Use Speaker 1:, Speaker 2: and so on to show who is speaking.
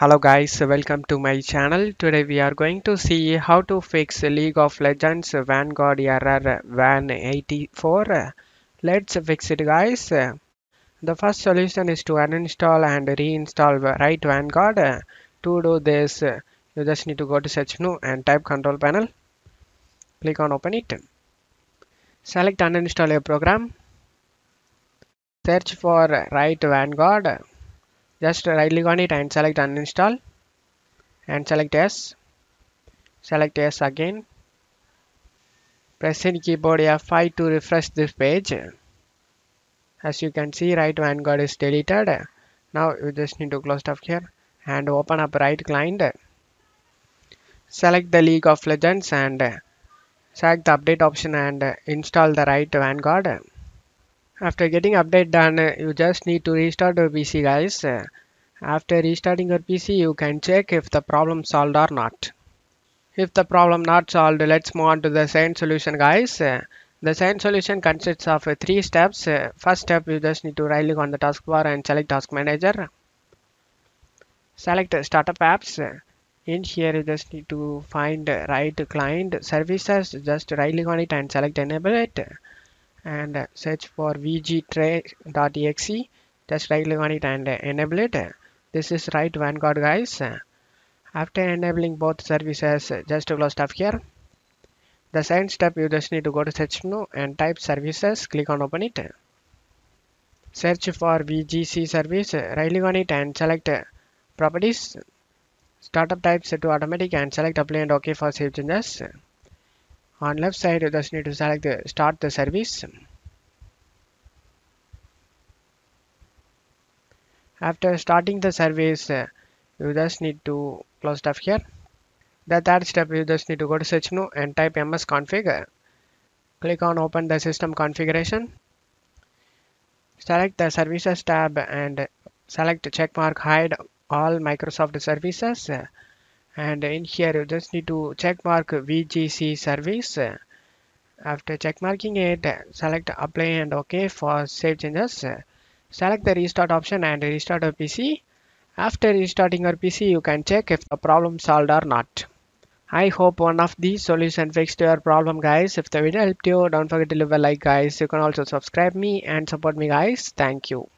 Speaker 1: Hello guys, welcome to my channel. Today we are going to see how to fix League of Legends Vanguard error VAN84. Let's fix it guys. The first solution is to uninstall and reinstall Riot Vanguard. To do this, you just need to go to search menu and type control panel. Click on open it. Select uninstall a program. Search for Riot Vanguard just right click on it and select uninstall. And select yes. Select yes again. Pressing keyboard F5 to refresh this page. As you can see Riot Vanguard is deleted. Now you just need to close stuff here and open up Riot Client. Select the league of legends and select the update option and install the Riot Vanguard after getting update done you just need to restart your pc guys. After restarting your pc you can check if the problem solved or not. If the problem not solved let's move on to the second solution guys. The second solution consists of three steps. First step you just need to right click on the taskbar and select task manager. Select startup apps. In here you just need to find Riot Client services. Just right click on it and select enable it and search for vgtray.exe just right click on it and enable it. This is Riot Vanguard guys. After enabling both services just close stuff here. The second step you just need to go to search menu and type services. Click on open it. Search for vgc service. Right click on it and select properties. Startup type set to automatic and select apply and ok for save changes on left side you just need to select the start the service. After starting the service uh, you just need to close stuff here. The third step you just need to go to search menu and type ms config click on open the system configuration. Select the services tab and select checkmark hide all microsoft services and in here you just need to check mark VGC service. After check marking it select apply and ok for save changes. Select the restart option and restart your PC after restarting your PC you can check if the problem solved or not. I hope one of these solutions fixed your problem guys. If the video helped you don't forget to leave a like guys. You can also subscribe me and support me guys. Thank you